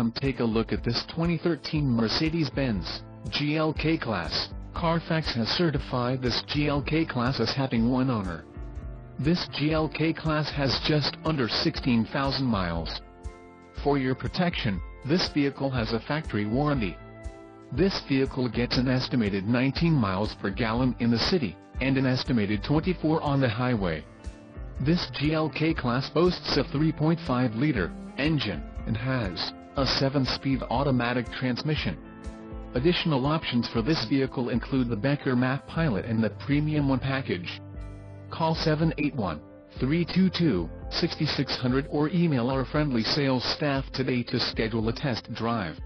Come take a look at this 2013 Mercedes-Benz GLK Class. Carfax has certified this GLK Class as having one owner. This GLK Class has just under 16,000 miles. For your protection, this vehicle has a factory warranty. This vehicle gets an estimated 19 miles per gallon in the city, and an estimated 24 on the highway. This GLK class boasts a 3.5-liter engine, and has a 7-speed automatic transmission. Additional options for this vehicle include the Becker Map Pilot and the Premium One package. Call 781-322-6600 or email our friendly sales staff today to schedule a test drive.